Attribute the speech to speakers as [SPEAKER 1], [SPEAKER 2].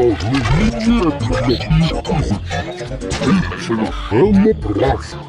[SPEAKER 1] Ej, se chama temo.